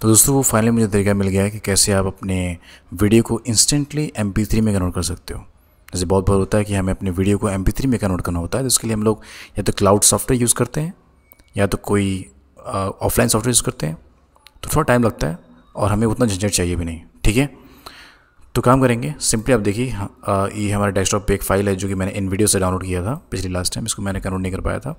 तो दोस्तों, वो फाइनली मुझे तरीका मिल गया है कि कैसे आप अपने वीडियो को इंस्टेंटली एम में कन्वर्ट कर सकते हो। जैसे बहुत बार होता है कि हमें अपने वीडियो को एम में कन्वर्ट करना होता है तो इसके लिए हम लोग या तो क्लाउड सॉफ्टवेयर यूज़ करते हैं, या तो कोई ऑफलाइन सॉफ्टवेयर यूज़ करते हैं। तो थोड़ा टाइम लगता है और हमें उतना झंझट चाहिए भी नहीं, ठीक है? तो काम करेंगे सिंपली आप देखिए ये हमारे डेस्कटॉप पे एक फ़ाइल है जो कि मैंने इन वीडियो से डाउनलोड किया था, पिछली लास्ट टाइम इसको मैंने कन्वर्ट नहीं कर पाया था।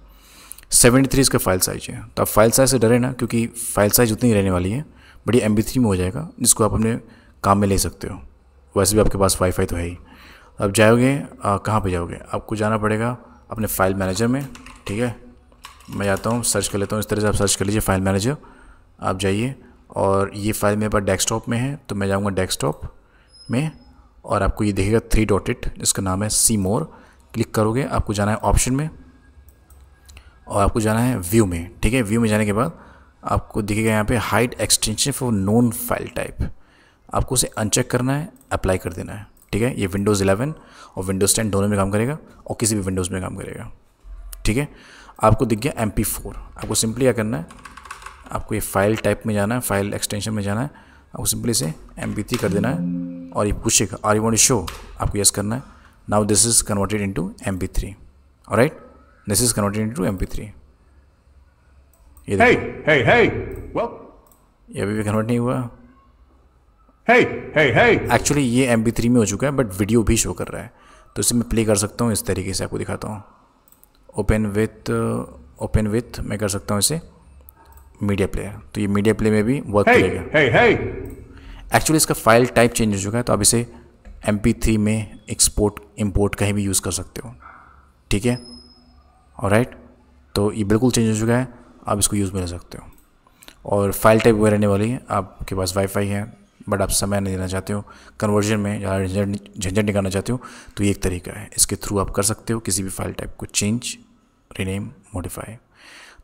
सेवेंटी थ्री इसका फ़ाइल साइज़ है। तो आप फ़ाइल साइज़ से डरे ना, क्योंकि फ़ाइल साइज़ उतनी ही रहने वाली है, बट ये एम में हो जाएगा, जिसको आप अपने काम में ले सकते हो। वैसे भी आपके पास वाईफाई तो है ही। अब जाओगे कहाँ पे जाओगे? आपको जाना पड़ेगा अपने फ़ाइल मैनेजर में, ठीक है? मैं जाता हूँ, सर्च कर लेता हूँ, इस तरह से आप सर्च कर लीजिए फ़ाइल मैनेजर। आप जाइए, और ये फ़ाइल मेरे पास डेस्कटॉप में है तो मैं जाऊँगा डेस्कटॉप में, और आपको ये देखेगा थ्री डॉटेड जिसका नाम है सी मोर क्लिक करोगे, आपको जाना है ऑप्शन में और आपको जाना है व्यू में, ठीक है? व्यू में जाने के बाद आपको दिखेगा यहाँ पे hide extension for known file type आपको उसे अनचेक करना है अप्लाई कर देना है, ठीक है? ये विंडोज़ 11 और विंडोज़ 10 दोनों में काम करेगा और किसी भी विंडोज़ में काम करेगा, ठीक है? आपको दिख गया एम आपको सिंपली क्या करना है, आपको ये फ़ाइल टाइप में जाना है फ़ाइल एक्सटेंशन में जाना है, आपको सिंपली से एम कर देना है और ये पूछेगा आर यू वॉन्ट शो आपको यस करना है। Now this is converted into M P three right converted into M P three ये hey, hey, hey. Well. ये अभी भी कन्वर्ट नहीं हुआ। hey, hey, hey. एक्चुअली ये एमपी थ्री में हो चुका है बट वीडियो भी शो कर रहा है। तो इसे मैं प्ले कर सकता हूँ इस तरीके से आपको दिखाता हूँ। ओपन विथ ओपन विथ मैं कर सकता हूँ इसे। मीडिया प्लेयर तो ये मीडिया प्ले में भी वर्क hey, करेगा। Actually hey, hey. इसका फ़ाइल टाइप चेंज हो चुका है तो आप इसे एम थ्री में एक्सपोर्ट इम्पोर्ट कहीं भी यूज़ कर सकते हो। ठीक है? और राइट तो ये बिल्कुल चेंज हो चुका है, आप इसको यूज़ में ले सकते हो। और फ़ाइल टाइप वगैरह रहने वाली है आपके पास वाईफाई है बट आप समय नहीं देना चाहते हो। कन्वर्जन में या झंझट निकालना चाहते हो तो ये एक तरीका है। इसके थ्रू आप कर सकते हो, किसी भी फ़ाइल टाइप को चेंज रीनेम मॉडिफाई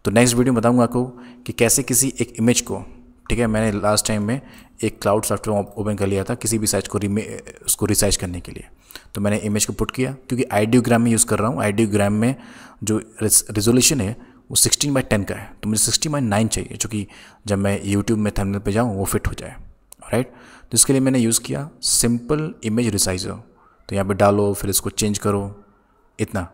तो नेक्स्ट वीडियो बताऊँगा आपको कि कैसे किसी एक इमेज को, ठीक है, मैंने लास्ट टाइम में एक क्लाउड सॉफ्टवेयर ओपन कर लिया था किसी भी साइज़ को रिमे उसको रिसाइज करने के लिए। तो मैंने इमेज को पुट किया, क्योंकि आइडियोग्राम में यूज़ कर रहा हूँ। आइडियोग्राम में जो रेजोल्यूशन है, वो सिक्सटीन बाई टेन का है। तो मुझे सिक्सटीन बाई नाइन चाहिए, जो कि जब मैं यूट्यूब में थंबनेल पे जाऊँ, वो फिट हो जाए। राइट तो इसके लिए मैंने यूज़ किया सिंपल इमेज रिसाइजर तो यहाँ पे डालो, फिर इसको चेंज करो, इतना।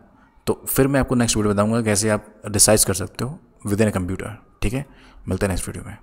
तो फिर मैं आपको नेक्स्ट वीडियो बताऊँगा कैसे आप रिसाइज कर सकते हो विद इन ए कंप्यूटर ठीक है? मिलते हैं नेक्स्ट वीडियो में।